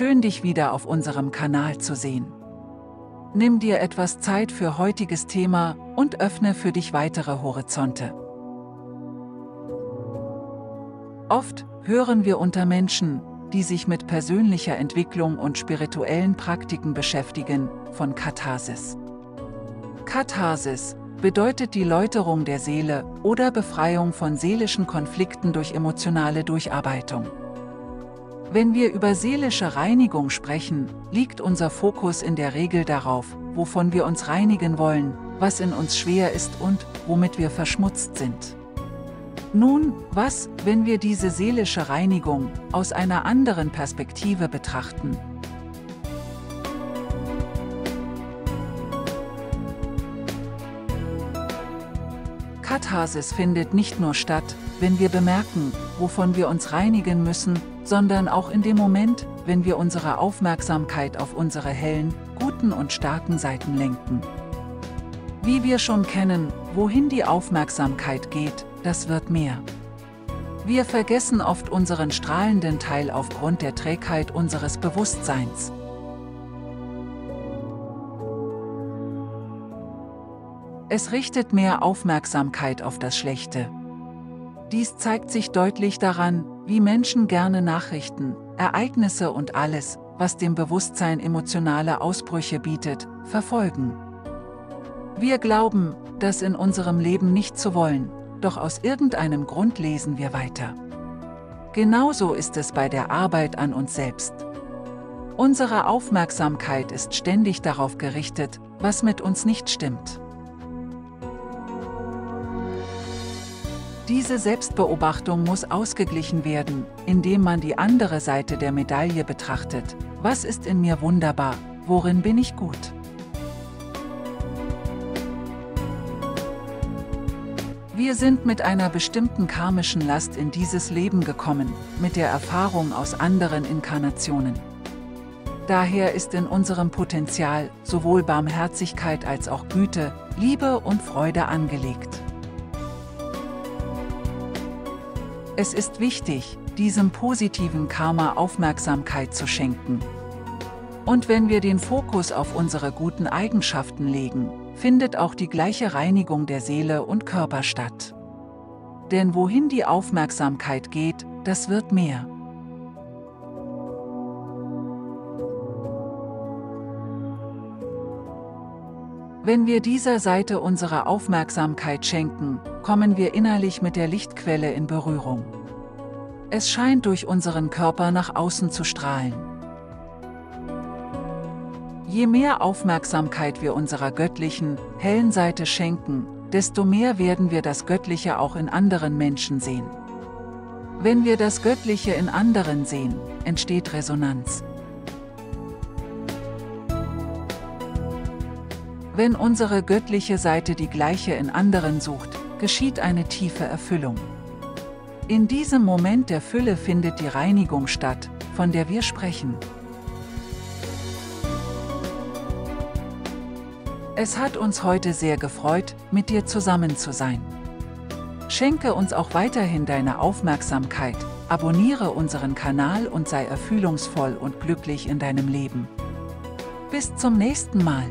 Schön dich wieder auf unserem Kanal zu sehen. Nimm dir etwas Zeit für heutiges Thema und öffne für dich weitere Horizonte. Oft hören wir unter Menschen, die sich mit persönlicher Entwicklung und spirituellen Praktiken beschäftigen, von Katharsis. Katharsis bedeutet die Läuterung der Seele oder Befreiung von seelischen Konflikten durch emotionale Durcharbeitung. Wenn wir über seelische Reinigung sprechen, liegt unser Fokus in der Regel darauf, wovon wir uns reinigen wollen, was in uns schwer ist und womit wir verschmutzt sind. Nun, was, wenn wir diese seelische Reinigung aus einer anderen Perspektive betrachten? Katharsis findet nicht nur statt, wenn wir bemerken, wovon wir uns reinigen müssen, sondern auch in dem Moment, wenn wir unsere Aufmerksamkeit auf unsere hellen, guten und starken Seiten lenken. Wie wir schon kennen, wohin die Aufmerksamkeit geht, das wird mehr. Wir vergessen oft unseren strahlenden Teil aufgrund der Trägheit unseres Bewusstseins. Es richtet mehr Aufmerksamkeit auf das Schlechte. Dies zeigt sich deutlich daran, wie Menschen gerne Nachrichten, Ereignisse und alles, was dem Bewusstsein emotionale Ausbrüche bietet, verfolgen. Wir glauben, das in unserem Leben nicht zu wollen, doch aus irgendeinem Grund lesen wir weiter. Genauso ist es bei der Arbeit an uns selbst. Unsere Aufmerksamkeit ist ständig darauf gerichtet, was mit uns nicht stimmt. Diese Selbstbeobachtung muss ausgeglichen werden, indem man die andere Seite der Medaille betrachtet. Was ist in mir wunderbar? Worin bin ich gut? Wir sind mit einer bestimmten karmischen Last in dieses Leben gekommen, mit der Erfahrung aus anderen Inkarnationen. Daher ist in unserem Potenzial sowohl Barmherzigkeit als auch Güte, Liebe und Freude angelegt. Es ist wichtig, diesem positiven Karma Aufmerksamkeit zu schenken. Und wenn wir den Fokus auf unsere guten Eigenschaften legen, findet auch die gleiche Reinigung der Seele und Körper statt. Denn wohin die Aufmerksamkeit geht, das wird mehr. Wenn wir dieser Seite unsere Aufmerksamkeit schenken, kommen wir innerlich mit der Lichtquelle in Berührung. Es scheint durch unseren Körper nach außen zu strahlen. Je mehr Aufmerksamkeit wir unserer göttlichen, hellen Seite schenken, desto mehr werden wir das Göttliche auch in anderen Menschen sehen. Wenn wir das Göttliche in anderen sehen, entsteht Resonanz. Wenn unsere göttliche Seite die gleiche in anderen sucht, geschieht eine tiefe Erfüllung. In diesem Moment der Fülle findet die Reinigung statt, von der wir sprechen. Es hat uns heute sehr gefreut, mit dir zusammen zu sein. Schenke uns auch weiterhin deine Aufmerksamkeit, abonniere unseren Kanal und sei erfüllungsvoll und glücklich in deinem Leben. Bis zum nächsten Mal.